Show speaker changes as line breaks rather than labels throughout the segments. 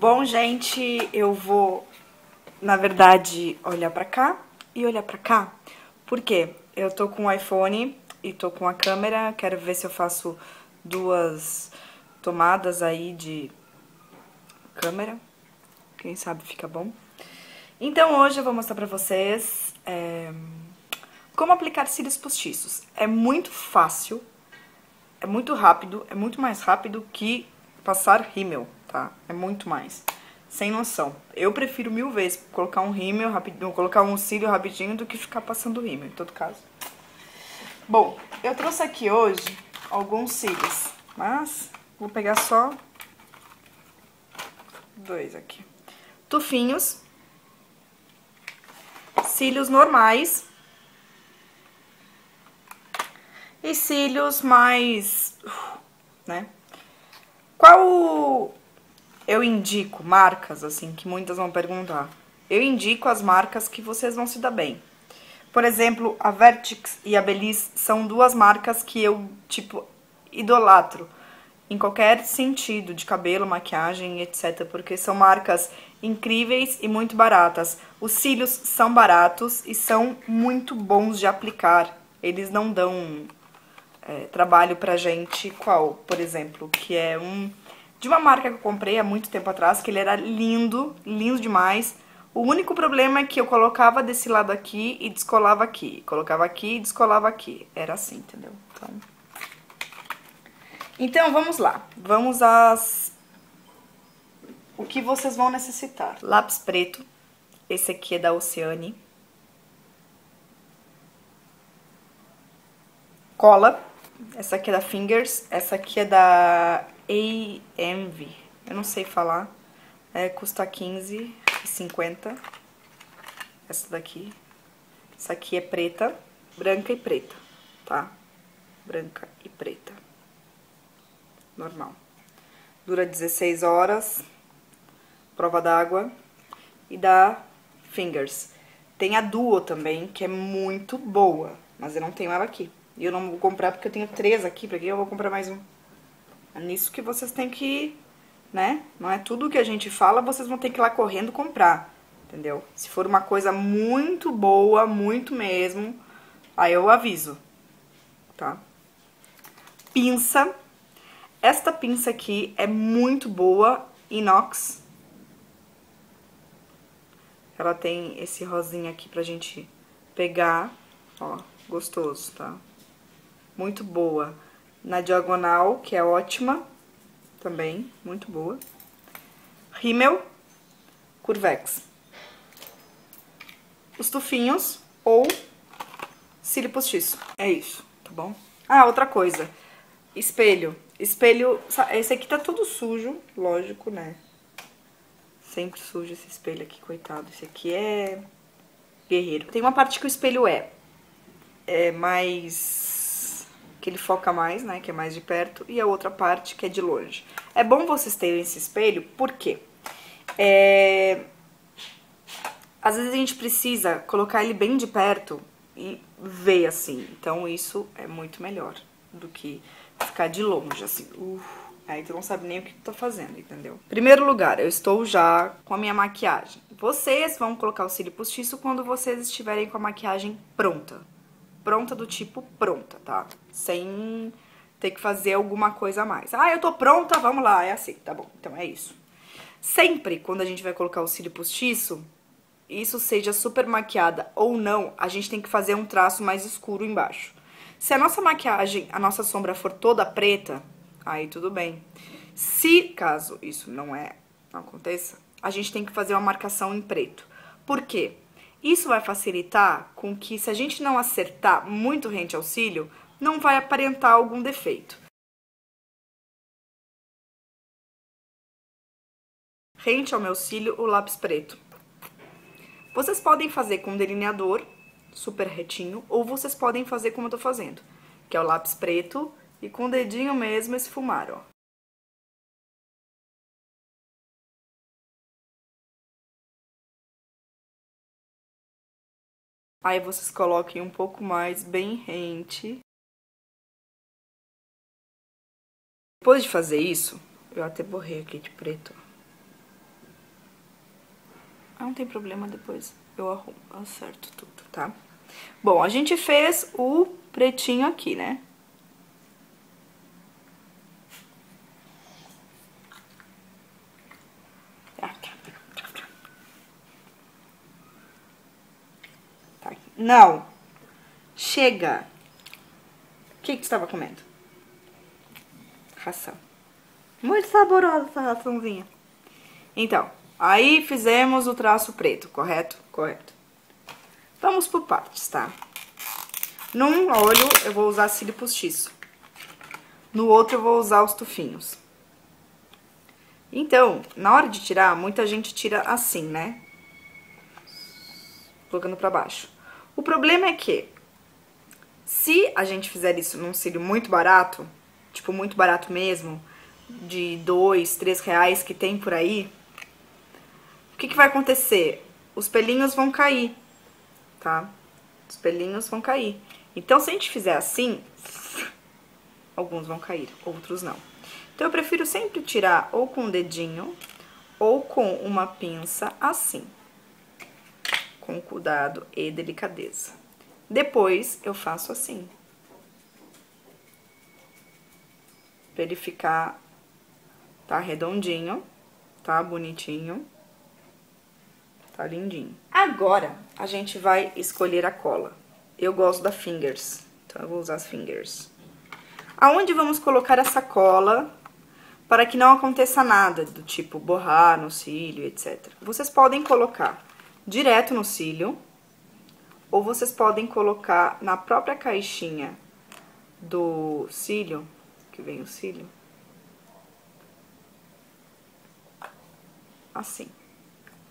Bom, gente, eu vou, na verdade, olhar pra cá e olhar pra cá. Por quê? Eu tô com o iPhone e tô com a câmera, quero ver se eu faço duas tomadas aí de câmera. Quem sabe fica bom. Então hoje eu vou mostrar pra vocês é, como aplicar cílios postiços. É muito fácil, é muito rápido, é muito mais rápido que passar rímel tá? É muito mais. Sem noção. Eu prefiro mil vezes colocar um rímel rapidinho, colocar um cílio rapidinho do que ficar passando rímel, em todo caso. Bom, eu trouxe aqui hoje alguns cílios, mas vou pegar só dois aqui. Tufinhos, cílios normais e cílios mais, né? Qual eu indico marcas, assim, que muitas vão perguntar. Eu indico as marcas que vocês vão se dar bem. Por exemplo, a Vertix e a Belize são duas marcas que eu, tipo, idolatro. Em qualquer sentido, de cabelo, maquiagem, etc. Porque são marcas incríveis e muito baratas. Os cílios são baratos e são muito bons de aplicar. Eles não dão é, trabalho pra gente qual, por exemplo, que é um de uma marca que eu comprei há muito tempo atrás, que ele era lindo, lindo demais. O único problema é que eu colocava desse lado aqui e descolava aqui. Colocava aqui e descolava aqui. Era assim, entendeu? Então, então vamos lá. Vamos às... O que vocês vão necessitar. Lápis preto. Esse aqui é da Oceane. Cola. Essa aqui é da Fingers. Essa aqui é da AMV, eu não sei falar, é, custa 15,50. Essa daqui. Essa aqui é preta, branca e preta, tá? Branca e preta. Normal. Dura 16 horas, prova d'água e dá fingers. Tem a Duo também, que é muito boa, mas eu não tenho ela aqui. E eu não vou comprar porque eu tenho três aqui, pra que eu vou comprar mais um? É nisso que vocês têm que, né? Não é tudo que a gente fala, vocês vão ter que ir lá correndo comprar, entendeu? Se for uma coisa muito boa, muito mesmo, aí eu aviso, tá? Pinça. Esta pinça aqui é muito boa, inox. Ela tem esse rosinha aqui pra gente pegar, ó, gostoso, tá? Muito boa na diagonal, que é ótima, também, muito boa. Rímel, Curvex. Os tufinhos ou cílio postiço. É isso, tá bom? Ah, outra coisa. Espelho. Espelho, esse aqui tá todo sujo, lógico, né? Sempre sujo esse espelho aqui, coitado. Esse aqui é guerreiro. Tem uma parte que o espelho é, é mais que ele foca mais, né, que é mais de perto, e a outra parte que é de longe. É bom vocês terem esse espelho, porque é... às vezes a gente precisa colocar ele bem de perto e ver assim. Então isso é muito melhor do que ficar de longe, assim. Uh, aí tu não sabe nem o que tu tá fazendo, entendeu? Primeiro lugar, eu estou já com a minha maquiagem. Vocês vão colocar o cílio postiço quando vocês estiverem com a maquiagem pronta pronta do tipo pronta, tá? Sem ter que fazer alguma coisa a mais. Ah, eu tô pronta, vamos lá, é assim, tá bom, então é isso. Sempre, quando a gente vai colocar o cílio postiço, isso seja super maquiada ou não, a gente tem que fazer um traço mais escuro embaixo. Se a nossa maquiagem, a nossa sombra for toda preta, aí tudo bem. Se, caso isso não é, não aconteça, a gente tem que fazer uma marcação em preto. Por quê? Isso vai facilitar com que, se a gente não acertar muito rente ao cílio, não vai aparentar algum defeito. Rente ao meu cílio, o lápis preto. Vocês podem fazer com delineador, super retinho, ou vocês podem fazer como eu tô fazendo, que é o lápis preto e com o dedinho mesmo esfumar, ó. Aí vocês coloquem um pouco mais bem rente. Depois de fazer isso, eu até borrei aqui de preto. Não tem problema, depois eu arrumo, acerto tudo, tá? Bom, a gente fez o pretinho aqui, né? Não. Chega. O que, que você estava comendo? Ração. Muito saborosa essa raçãozinha. Então, aí fizemos o traço preto, correto? Correto. Vamos por partes, tá? Num olho eu vou usar cílio postiço. No outro eu vou usar os tufinhos. Então, na hora de tirar, muita gente tira assim, né? Colocando pra baixo. O problema é que, se a gente fizer isso num cílio muito barato, tipo, muito barato mesmo, de dois, três reais que tem por aí, o que, que vai acontecer? Os pelinhos vão cair, tá? Os pelinhos vão cair. Então, se a gente fizer assim, alguns vão cair, outros não. Então, eu prefiro sempre tirar ou com o dedinho ou com uma pinça assim, com cuidado e delicadeza. Depois, eu faço assim. Pra ele ficar Tá redondinho, tá bonitinho. Tá lindinho. Agora, a gente vai escolher a cola. Eu gosto da Fingers, então eu vou usar as Fingers. Aonde vamos colocar essa cola para que não aconteça nada, do tipo borrar no cílio, etc. Vocês podem colocar direto no cílio, ou vocês podem colocar na própria caixinha do cílio, que vem o cílio, assim.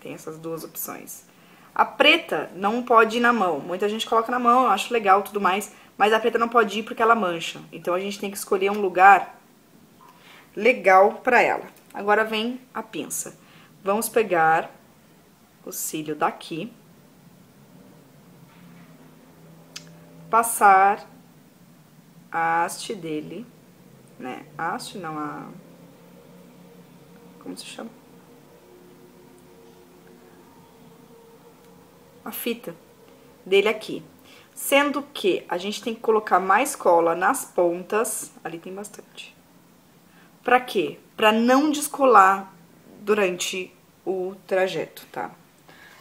Tem essas duas opções. A preta não pode ir na mão. Muita gente coloca na mão, eu acho legal tudo mais, mas a preta não pode ir porque ela mancha. Então a gente tem que escolher um lugar legal para ela. Agora vem a pinça. Vamos pegar o cílio daqui. Passar a haste dele, né? A haste não, a... Como se chama? a fita dele aqui. Sendo que a gente tem que colocar mais cola nas pontas, ali tem bastante. Pra quê? Pra não descolar durante o trajeto, tá?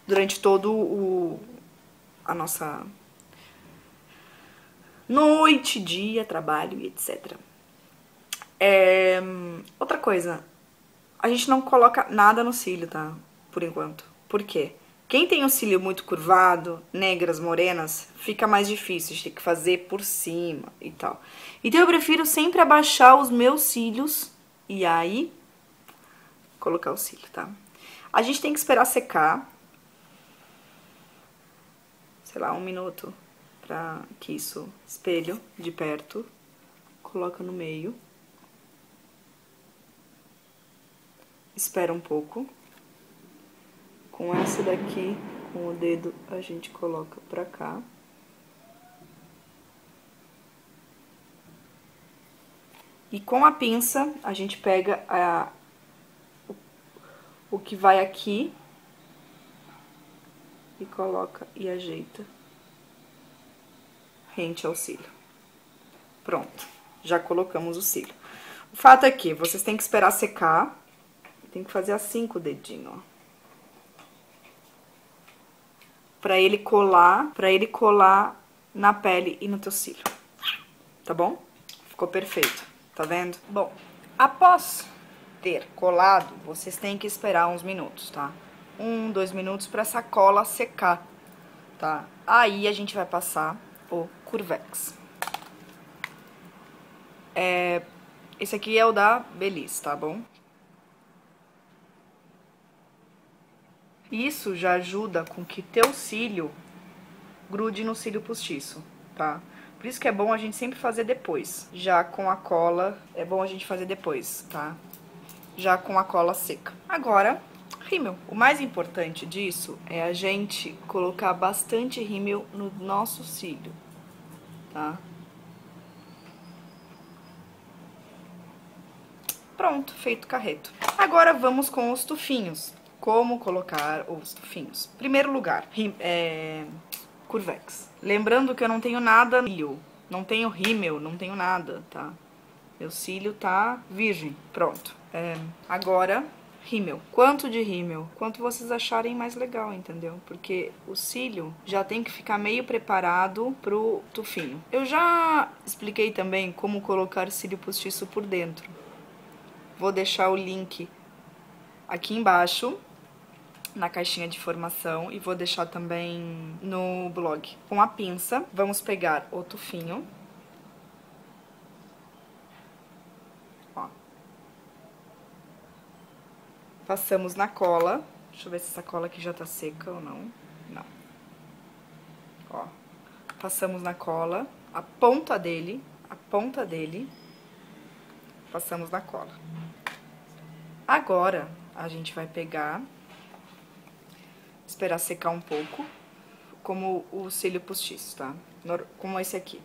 Durante todo o... a nossa noite, dia, trabalho e etc. É, outra coisa, a gente não coloca nada no cílio, tá? Por enquanto. Por quê? Quem tem o cílio muito curvado, negras, morenas, fica mais difícil, tem que fazer por cima e tal. Então eu prefiro sempre abaixar os meus cílios e aí colocar o cílio, tá? A gente tem que esperar secar, sei lá, um minuto pra que isso espelho de perto, coloca no meio, espera um pouco. Com essa daqui, com o dedo, a gente coloca pra cá. E com a pinça, a gente pega a, o, o que vai aqui e coloca e ajeita rente ao cílio. Pronto, já colocamos o cílio. O fato é que vocês têm que esperar secar, tem que fazer assim com o dedinho, ó. para ele colar, para ele colar na pele e no teu cílio. Tá bom? Ficou perfeito, tá vendo? Bom, após ter colado, vocês têm que esperar uns minutos, tá? Um, dois minutos para essa cola secar, tá? Aí a gente vai passar o Curvex. É, esse aqui é o da Belize, tá bom? Isso já ajuda com que teu cílio grude no cílio postiço, tá? Por isso que é bom a gente sempre fazer depois. Já com a cola, é bom a gente fazer depois, tá? Já com a cola seca. Agora, rímel. O mais importante disso é a gente colocar bastante rímel no nosso cílio, tá? Pronto, feito carreto. Agora vamos com os tufinhos. como colocar os tufinhos. Primeiro lugar, é, Curvex. Lembrando que eu não tenho nada no não tenho rímel, não tenho nada, tá? Meu cílio tá virgem, pronto. É, agora, rímel. Quanto de rímel? Quanto vocês acharem mais legal, entendeu? Porque o cílio já tem que ficar meio preparado pro tufinho. Eu já expliquei também como colocar cílio postiço por dentro. Vou deixar o link aqui embaixo na caixinha de informação e vou deixar também no blog. Com a pinça, vamos pegar o tufinho. Passamos na cola. Deixa eu ver se essa cola aqui já tá seca ou não. Não. Ó. Passamos na cola, a ponta dele, a ponta dele, passamos na cola. Agora, a gente vai pegar esperar secar um pouco, como o cílio postiço, tá? Como esse aqui.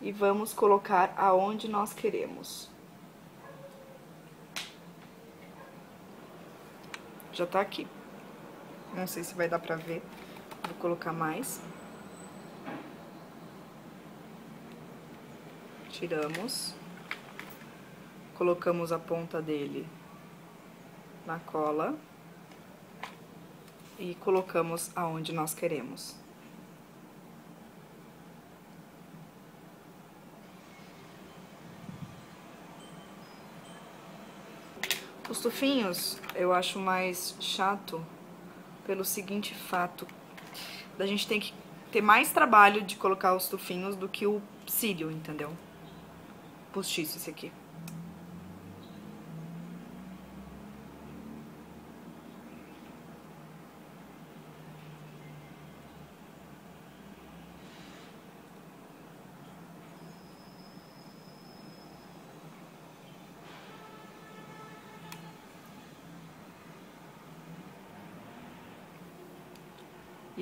E vamos colocar aonde nós queremos. Já tá aqui. Não sei se vai dar pra ver. Vou colocar mais. Tiramos. Colocamos a ponta dele na cola e colocamos aonde nós queremos. Os tufinhos eu acho mais chato pelo seguinte fato, da gente tem que ter mais trabalho de colocar os tufinhos do que o cílio, entendeu? Postiço esse aqui.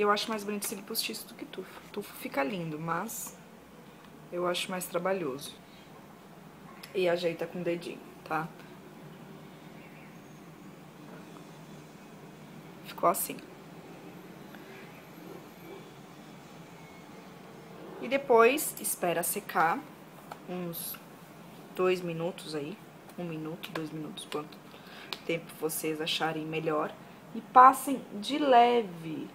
Eu acho mais bonito cílio postiço do que tufo. Tufo fica lindo, mas eu acho mais trabalhoso. E ajeita com o dedinho, tá? Ficou assim. E depois espera secar uns dois minutos aí. Um minuto, dois minutos, quanto tempo vocês acharem melhor. E passem de leve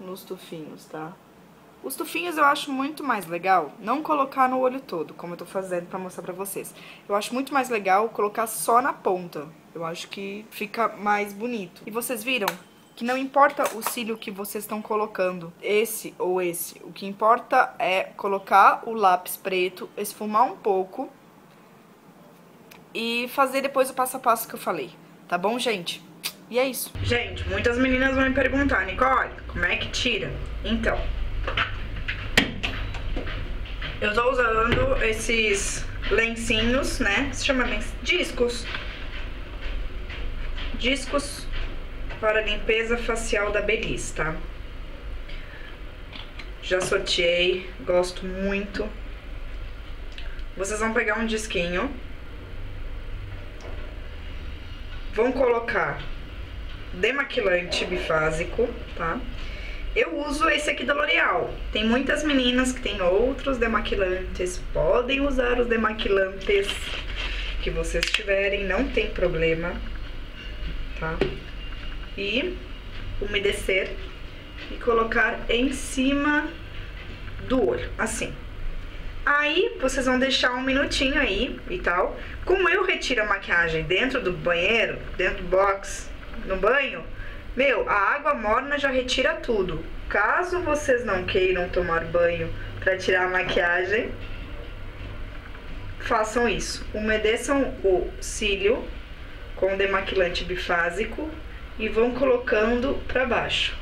nos tufinhos, tá? Os tufinhos eu acho muito mais legal não colocar no olho todo, como eu tô fazendo pra mostrar pra vocês. Eu acho muito mais legal colocar só na ponta. Eu acho que fica mais bonito. E vocês viram que não importa o cílio que vocês estão colocando, esse ou esse. O que importa é colocar o lápis preto, esfumar um pouco e fazer depois o passo a passo que eu falei. Tá bom, gente? E é isso. Gente, muitas meninas vão me perguntar, Nicole, como é que tira? Então, eu tô usando esses lencinhos, né? Se chama discos. Discos para limpeza facial da Belis, tá? Já sorteei, gosto muito. Vocês vão pegar um disquinho. Vão colocar demaquilante bifásico, tá? Eu uso esse aqui da L'Oreal. Tem muitas meninas que têm outros demaquilantes, podem usar os demaquilantes que vocês tiverem, não tem problema, tá? E umedecer e colocar em cima do olho, assim. Aí, vocês vão deixar um minutinho aí e tal. Como eu retiro a maquiagem dentro do banheiro, dentro do box, no banho, meu, a água morna já retira tudo. Caso vocês não queiram tomar banho para tirar a maquiagem, façam isso. Umedeçam o cílio com demaquilante bifásico e vão colocando para baixo.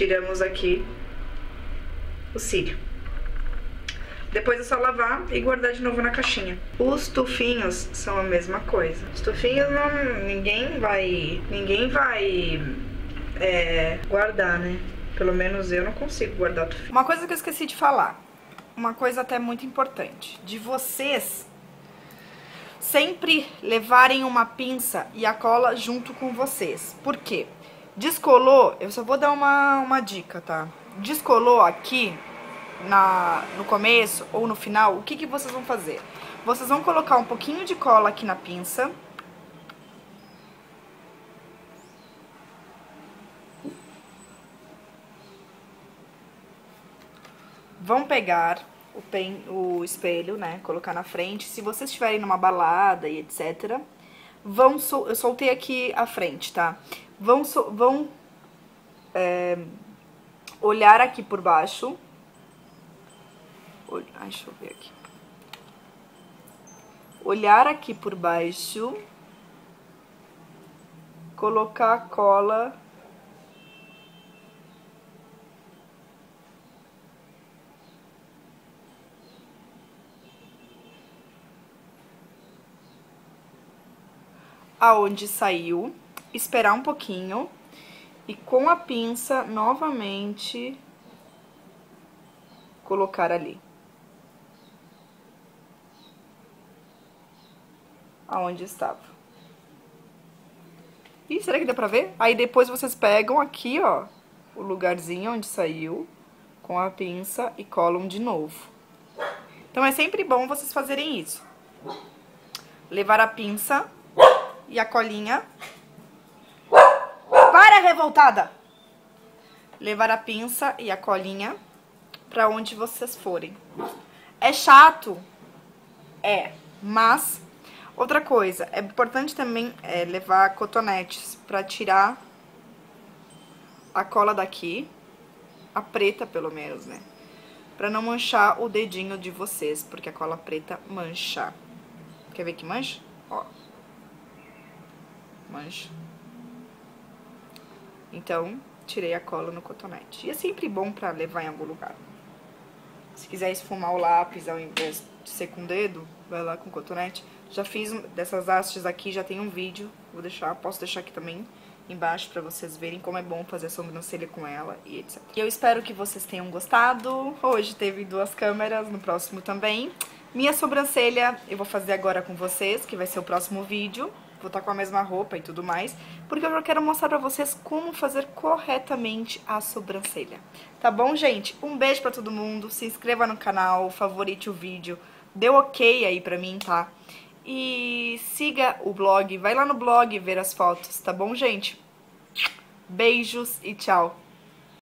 Tiramos aqui o cílio. Depois é só lavar e guardar de novo na caixinha. Os tufinhos são a mesma coisa. Os tufinhos não. ninguém vai. ninguém vai é, guardar, né? Pelo menos eu não consigo guardar tufinho. Uma coisa que eu esqueci de falar. Uma coisa até muito importante. De vocês sempre levarem uma pinça e a cola junto com vocês. Por quê? Descolou, eu só vou dar uma, uma dica, tá? Descolou aqui na, no começo ou no final, o que, que vocês vão fazer? Vocês vão colocar um pouquinho de cola aqui na pinça. Vão pegar o, pen, o espelho, né? Colocar na frente. Se vocês estiverem numa balada e etc. Vão, sol, eu soltei aqui a frente, tá? Vão, so, vão é, olhar aqui por baixo. Ai, deixa eu ver aqui. Olhar aqui por baixo. Colocar a cola aonde saiu, esperar um pouquinho e com a pinça novamente colocar ali. Aonde estava. Ih, será que dá pra ver? Aí depois vocês pegam aqui, ó, o lugarzinho onde saiu com a pinça e colam de novo. Então é sempre bom vocês fazerem isso. Levar a pinça e a colinha. Para, revoltada! Levar a pinça e a colinha pra onde vocês forem. É chato? É, mas... Outra coisa, é importante também é, levar cotonetes pra tirar a cola daqui, a preta pelo menos, né? Pra não manchar o dedinho de vocês, porque a cola preta mancha. Quer ver que mancha? Ó mancha. Então, tirei a cola no cotonete. E é sempre bom pra levar em algum lugar. Se quiser esfumar o lápis ao invés de ser com o dedo, vai lá com o cotonete. Já fiz dessas hastes aqui, já tem um vídeo. Vou deixar, posso deixar aqui também embaixo pra vocês verem como é bom fazer a sobrancelha com ela e etc. E eu espero que vocês tenham gostado. Hoje teve duas câmeras, no próximo também. Minha sobrancelha eu vou fazer agora com vocês, que vai ser o próximo vídeo vou estar com a mesma roupa e tudo mais, porque eu quero mostrar pra vocês como fazer corretamente a sobrancelha. Tá bom, gente? Um beijo pra todo mundo, se inscreva no canal, favorite o vídeo, dê ok aí pra mim, tá? E siga o blog, vai lá no blog ver as fotos, tá bom, gente? Beijos e tchau!